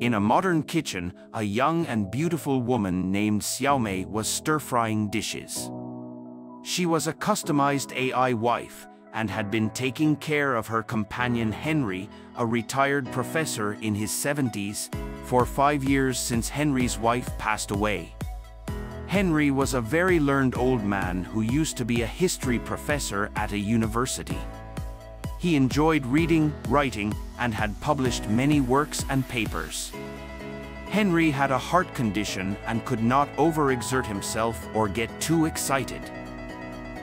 In a modern kitchen, a young and beautiful woman named Xiaomei was stir-frying dishes. She was a customized AI wife and had been taking care of her companion Henry, a retired professor in his 70s, for five years since Henry's wife passed away. Henry was a very learned old man who used to be a history professor at a university. He enjoyed reading, writing, and had published many works and papers. Henry had a heart condition and could not overexert himself or get too excited.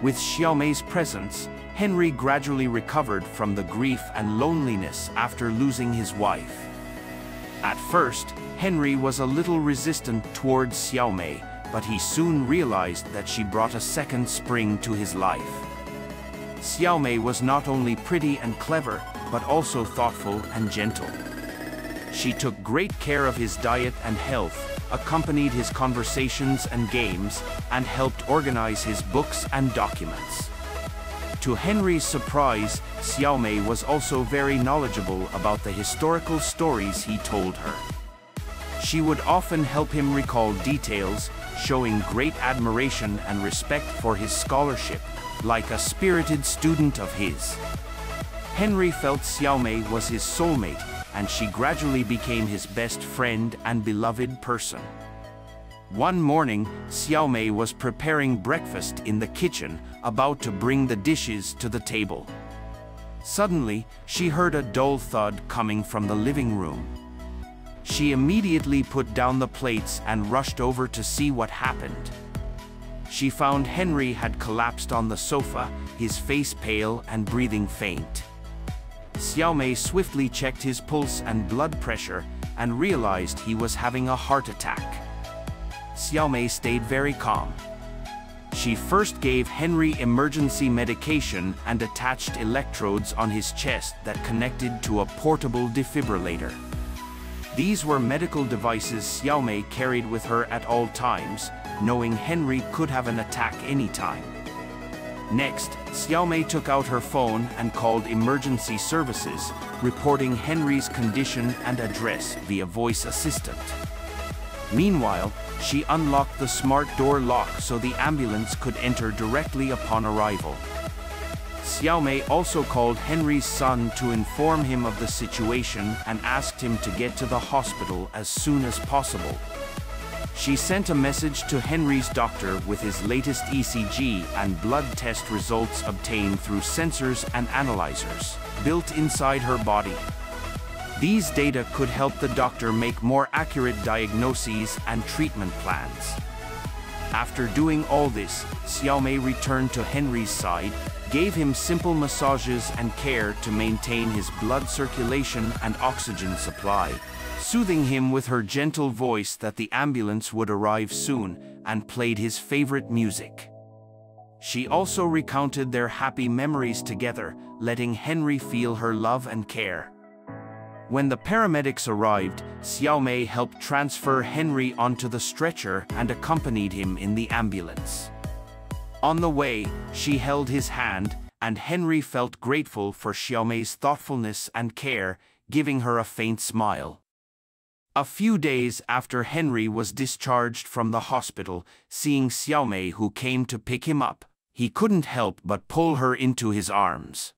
With Xiaomei's presence, Henry gradually recovered from the grief and loneliness after losing his wife. At first, Henry was a little resistant towards Xiaomei, but he soon realized that she brought a second spring to his life. Xiaomei was not only pretty and clever, but also thoughtful and gentle. She took great care of his diet and health, accompanied his conversations and games, and helped organize his books and documents. To Henry's surprise, Xiaomei was also very knowledgeable about the historical stories he told her. She would often help him recall details, showing great admiration and respect for his scholarship, like a spirited student of his. Henry felt Xiaomei was his soulmate, and she gradually became his best friend and beloved person. One morning, Xiaomei was preparing breakfast in the kitchen, about to bring the dishes to the table. Suddenly, she heard a dull thud coming from the living room. She immediately put down the plates and rushed over to see what happened. She found Henry had collapsed on the sofa, his face pale and breathing faint. Xiaomei swiftly checked his pulse and blood pressure and realized he was having a heart attack. Xiaomei stayed very calm. She first gave Henry emergency medication and attached electrodes on his chest that connected to a portable defibrillator. These were medical devices Xiaomei carried with her at all times, knowing Henry could have an attack anytime. Next, Xiaomei took out her phone and called emergency services, reporting Henry's condition and address via voice assistant. Meanwhile, she unlocked the smart door lock so the ambulance could enter directly upon arrival. Xiaomei also called Henry's son to inform him of the situation and asked him to get to the hospital as soon as possible. She sent a message to Henry's doctor with his latest ECG and blood test results obtained through sensors and analyzers built inside her body. These data could help the doctor make more accurate diagnoses and treatment plans. After doing all this, Xiaomei returned to Henry's side, gave him simple massages and care to maintain his blood circulation and oxygen supply, soothing him with her gentle voice that the ambulance would arrive soon, and played his favorite music. She also recounted their happy memories together, letting Henry feel her love and care. When the paramedics arrived, Xiaomei helped transfer Henry onto the stretcher and accompanied him in the ambulance. On the way, she held his hand, and Henry felt grateful for Xiaomei's thoughtfulness and care, giving her a faint smile. A few days after Henry was discharged from the hospital, seeing Xiaomei who came to pick him up, he couldn't help but pull her into his arms.